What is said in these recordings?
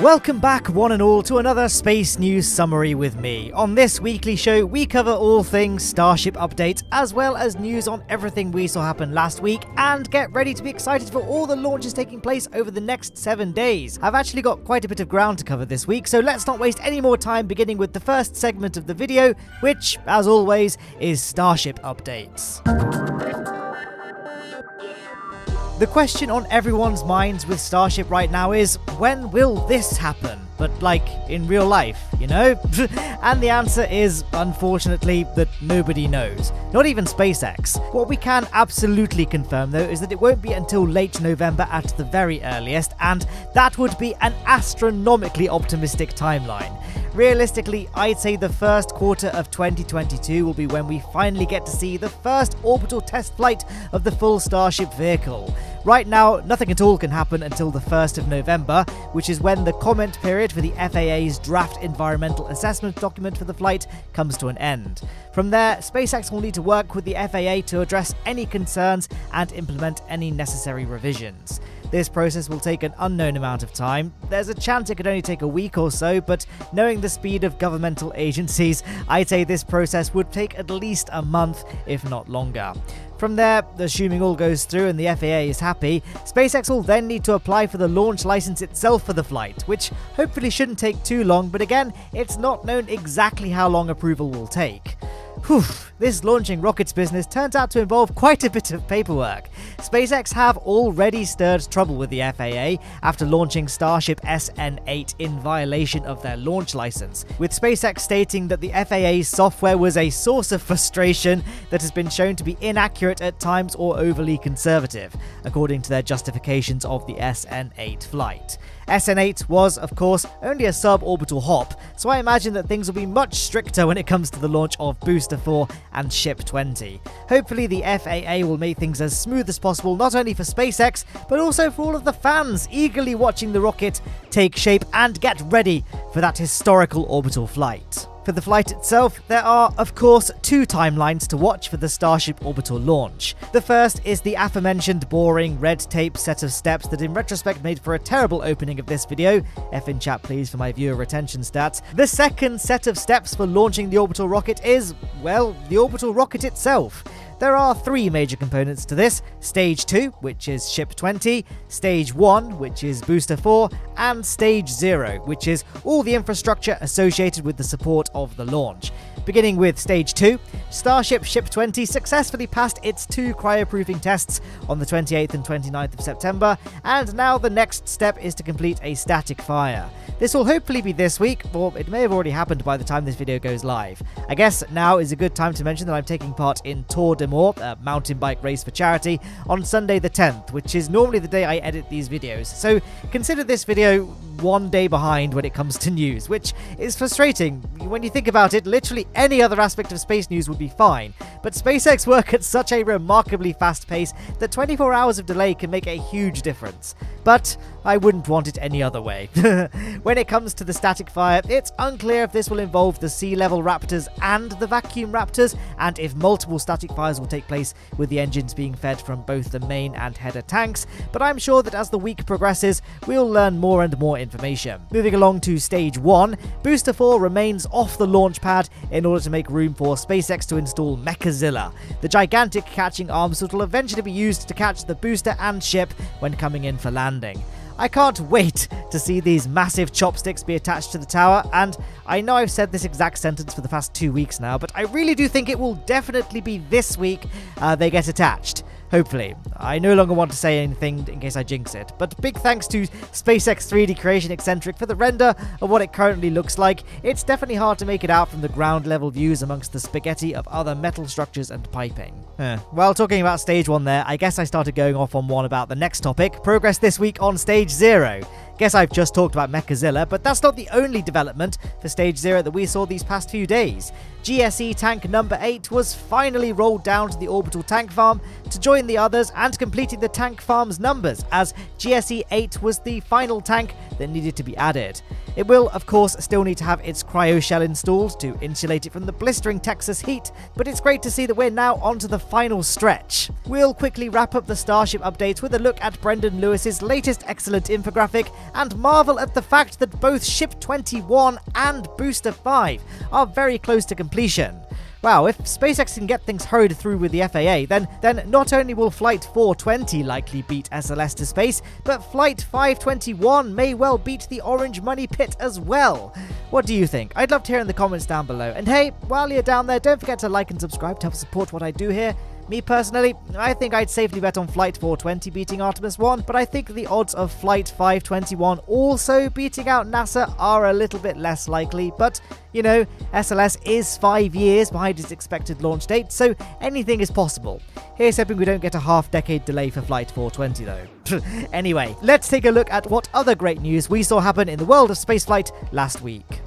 Welcome back, one and all, to another Space News Summary with me. On this weekly show, we cover all things Starship updates, as well as news on everything we saw happen last week, and get ready to be excited for all the launches taking place over the next seven days. I've actually got quite a bit of ground to cover this week, so let's not waste any more time beginning with the first segment of the video, which, as always, is Starship updates. The question on everyone's minds with Starship right now is when will this happen? But like in real life, you know? and the answer is, unfortunately, that nobody knows. Not even SpaceX. What we can absolutely confirm though is that it won't be until late November at the very earliest, and that would be an astronomically optimistic timeline. Realistically, I'd say the first quarter of 2022 will be when we finally get to see the first orbital test flight of the full Starship vehicle. Right now, nothing at all can happen until the 1st of November, which is when the comment period for the FAA's draft environmental assessment document for the flight comes to an end. From there, SpaceX will need to work with the FAA to address any concerns and implement any necessary revisions. This process will take an unknown amount of time. There's a chance it could only take a week or so, but knowing the speed of governmental agencies, I'd say this process would take at least a month, if not longer. From there, assuming all goes through and the FAA is happy, SpaceX will then need to apply for the launch license itself for the flight, which hopefully shouldn't take too long, but again, it's not known exactly how long approval will take. Whew, this launching rockets business turns out to involve quite a bit of paperwork. SpaceX have already stirred trouble with the FAA after launching Starship SN8 in violation of their launch license, with SpaceX stating that the FAA's software was a source of frustration that has been shown to be inaccurate at times or overly conservative, according to their justifications of the SN8 flight. SN8 was, of course, only a suborbital hop, so I imagine that things will be much stricter when it comes to the launch of Booster 4 and Ship 20. Hopefully, the FAA will make things as smooth as possible, not only for SpaceX, but also for all of the fans eagerly watching the rocket take shape and get ready for that historical orbital flight. For the flight itself, there are, of course, two timelines to watch for the Starship orbital launch. The first is the aforementioned boring red tape set of steps that in retrospect made for a terrible opening of this video. F in chat please for my viewer retention stats. The second set of steps for launching the orbital rocket is, well, the orbital rocket itself. There are three major components to this Stage 2, which is Ship 20, Stage 1, which is Booster 4, and Stage 0, which is all the infrastructure associated with the support of the launch. Beginning with Stage 2, Starship Ship 20 successfully passed its two cryoproofing tests on the 28th and 29th of September, and now the next step is to complete a static fire. This will hopefully be this week, or it may have already happened by the time this video goes live. I guess now is a good time to mention that I'm taking part in Tour de Mort, a mountain bike race for charity, on Sunday the 10th, which is normally the day I edit these videos, so consider this video one day behind when it comes to news, which is frustrating. When you think about it, literally any other aspect of space news would be fine, but SpaceX work at such a remarkably fast pace that 24 hours of delay can make a huge difference. But I wouldn't want it any other way. when it comes to the static fire, it's unclear if this will involve the sea level Raptors and the vacuum Raptors, and if multiple static fires will take place with the engines being fed from both the main and header tanks, but I'm sure that as the week progresses, we'll learn more and more information. Moving along to stage 1, Booster 4 remains off the launch pad in order to make room for SpaceX to install Mechazilla, the gigantic catching arms that will eventually be used to catch the booster and ship when coming in for landing. I can't wait to see these massive chopsticks be attached to the tower, and I know I've said this exact sentence for the past two weeks now, but I really do think it will definitely be this week uh, they get attached. Hopefully. I no longer want to say anything in case I jinx it, but big thanks to SpaceX 3D Creation Eccentric for the render of what it currently looks like. It's definitely hard to make it out from the ground level views amongst the spaghetti of other metal structures and piping. Eh. While talking about stage 1 there, I guess I started going off on one about the next topic, progress this week on stage 0. Guess I've just talked about Mechazilla, but that's not the only development for Stage 0 that we saw these past few days. GSE tank number 8 was finally rolled down to the orbital tank farm to join the others and completing the tank farm's numbers, as GSE 8 was the final tank that needed to be added. It will, of course, still need to have its cryo shell installed to insulate it from the blistering Texas heat, but it's great to see that we're now onto the final stretch. We'll quickly wrap up the Starship updates with a look at Brendan Lewis's latest excellent infographic and marvel at the fact that both Ship 21 and Booster 5 are very close to completion. Wow, if SpaceX can get things hurried through with the FAA, then then not only will Flight 420 likely beat SLS to space, but Flight 521 may well beat the Orange Money Pit as well. What do you think? I'd love to hear in the comments down below. And hey, while you're down there, don't forget to like and subscribe to help support what I do here. Me personally, I think I'd safely bet on Flight 420 beating Artemis 1, but I think the odds of Flight 521 also beating out NASA are a little bit less likely. But, you know, SLS is five years behind its expected launch date, so anything is possible. Here's hoping we don't get a half decade delay for Flight 420 though. anyway, let's take a look at what other great news we saw happen in the world of spaceflight last week.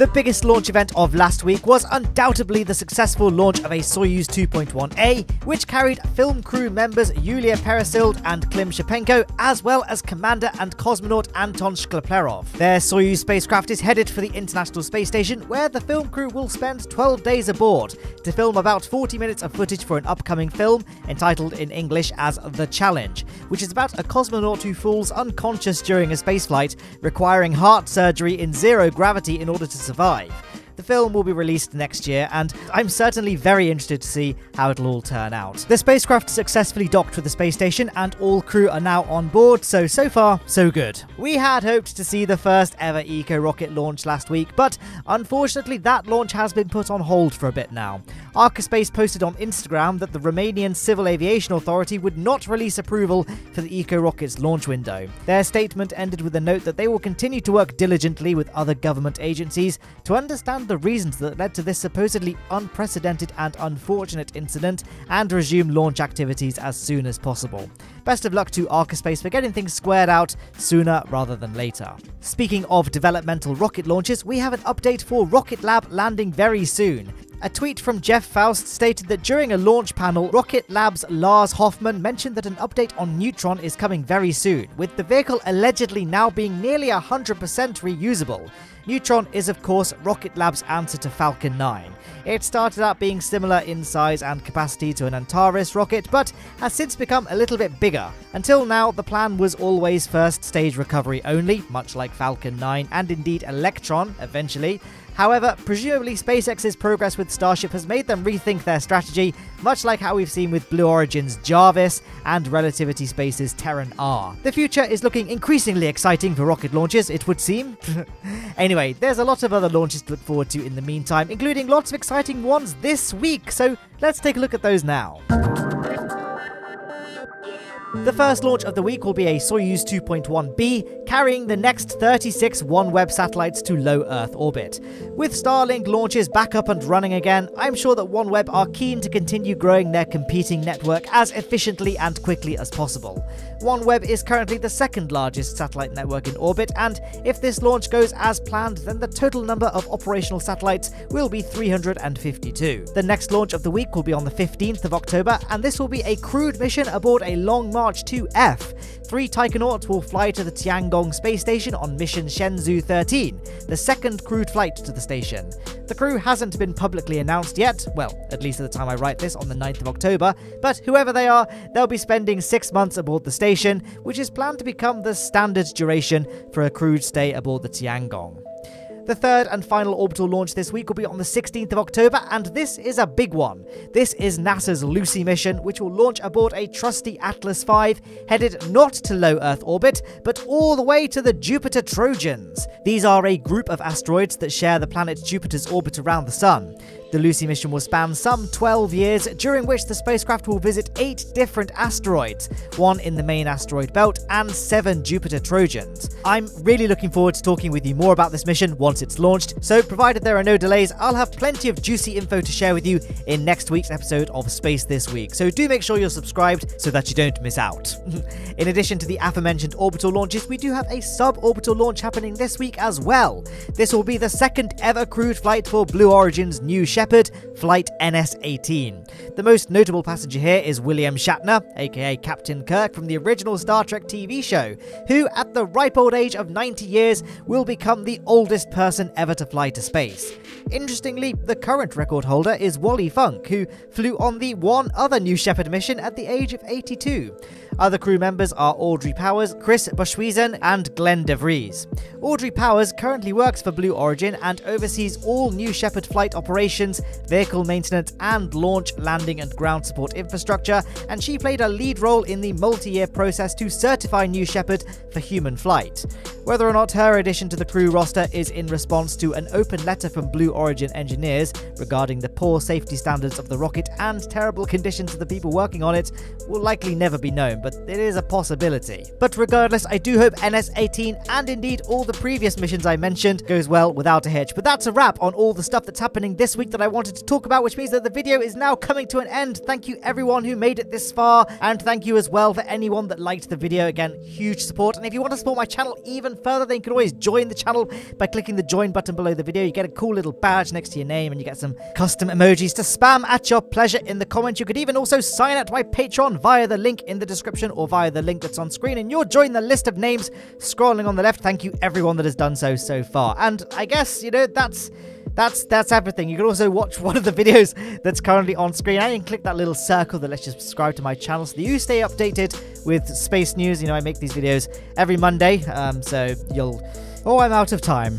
The biggest launch event of last week was undoubtedly the successful launch of a Soyuz 2.1A, which carried film crew members Yulia Peresild and Klim Shipenko, as well as Commander and cosmonaut Anton Shkaplerov. Their Soyuz spacecraft is headed for the International Space Station, where the film crew will spend 12 days aboard to film about 40 minutes of footage for an upcoming film entitled in English as The Challenge, which is about a cosmonaut who falls unconscious during a spaceflight, requiring heart surgery in zero gravity in order to survive. The film will be released next year, and I'm certainly very interested to see how it'll all turn out. The spacecraft successfully docked with the space station, and all crew are now on board, so so far, so good. We had hoped to see the first ever eco rocket launch last week, but unfortunately, that launch has been put on hold for a bit now. Arcaspace posted on Instagram that the Romanian Civil Aviation Authority would not release approval for the eco rocket's launch window. Their statement ended with a note that they will continue to work diligently with other government agencies to understand the reasons that led to this supposedly unprecedented and unfortunate incident and resume launch activities as soon as possible. Best of luck to Arcaspace for getting things squared out sooner rather than later. Speaking of developmental rocket launches, we have an update for Rocket Lab landing very soon. A tweet from Jeff Foust stated that during a launch panel, Rocket Lab's Lars Hoffman mentioned that an update on Neutron is coming very soon, with the vehicle allegedly now being nearly 100% reusable. Neutron is, of course, Rocket Lab's answer to Falcon 9. It started out being similar in size and capacity to an Antares rocket, but has since become a little bit bigger. Until now, the plan was always first stage recovery only, much like Falcon 9 and indeed Electron eventually. However, presumably SpaceX's progress with Starship has made them rethink their strategy, much like how we've seen with Blue Origin's Jarvis and Relativity Space's Terran R. The future is looking increasingly exciting for rocket launches, it would seem. anyway, there's a lot of other launches to look forward to in the meantime, including lots of exciting ones this week, so let's take a look at those now. The first launch of the week will be a Soyuz 2.1b, carrying the next 36 OneWeb satellites to low Earth orbit. With Starlink launches back up and running again, I'm sure that OneWeb are keen to continue growing their competing network as efficiently and quickly as possible. OneWeb is currently the second largest satellite network in orbit, and if this launch goes as planned, then the total number of operational satellites will be 352. The next launch of the week will be on the 15th of October, and this will be a crewed mission aboard a Long March 2F. Three taikonauts will fly to the Tiangong space station on mission Shenzhou 13, the second crewed flight to the station. The crew hasn't been publicly announced yet, well, at least at the time I write this on the 9th of October, but whoever they are, they'll be spending six months aboard the station, which is planned to become the standard duration for a crewed stay aboard the Tiangong. The third and final orbital launch this week will be on the 16th of October, and this is a big one. This is NASA's Lucy mission, which will launch aboard a trusty Atlas V, headed not to low Earth orbit, but all the way to the Jupiter Trojans. These are a group of asteroids that share the planet Jupiter's orbit around the Sun. The Lucy mission will span some 12 years, during which the spacecraft will visit eight different asteroids, one in the main asteroid belt, and seven Jupiter Trojans. I'm really looking forward to talking with you more about this mission once it's launched, so provided there are no delays, I'll have plenty of juicy info to share with you in next week's episode of Space This Week, so do make sure you're subscribed so that you don't miss out. in addition to the aforementioned orbital launches, we do have a suborbital launch happening this week as well. This will be the second ever crewed flight for Blue Origin's new shell Shepard, Flight NS-18. The most notable passenger here is William Shatner, aka Captain Kirk from the original Star Trek TV show, who at the ripe old age of 90 years will become the oldest person ever to fly to space. Interestingly, the current record holder is Wally Funk, who flew on the one other New Shepard mission at the age of 82. Other crew members are Audrey Powers, Chris Boshuizen, and Glenn DeVries. Audrey Powers currently works for Blue Origin and oversees all New Shepard flight operations, vehicle maintenance, and launch, landing, and ground support infrastructure, and she played a lead role in the multi year process to certify New Shepard for human flight. Whether or not her addition to the crew roster is in response to an open letter from Blue Origin engineers regarding the poor safety standards of the rocket and terrible conditions of the people working on it will likely never be known, but it is a possibility. But regardless, I do hope NS-18 and indeed all the previous missions I mentioned goes well without a hitch. But that's a wrap on all the stuff that's happening this week that I wanted to talk about, which means that the video is now coming to an end. Thank you everyone who made it this far, and thank you as well for anyone that liked the video. Again, huge support. And if you want to support my channel even further, then you can always join the channel by clicking the join button below the video. You get a cool little badge next to your name, and you get some custom emojis to spam at your pleasure in the comments. You could even also sign up to my Patreon via the link in the description or via the link that's on screen, and you'll join the list of names scrolling on the left. Thank you everyone that has done so so far. And I guess, you know, that's that's that's everything. You can also watch one of the videos that's currently on screen. And can click that little circle that lets you subscribe to my channel so that you stay updated with space news. You know, I make these videos every Monday, um, so you'll. Oh, I'm out of time.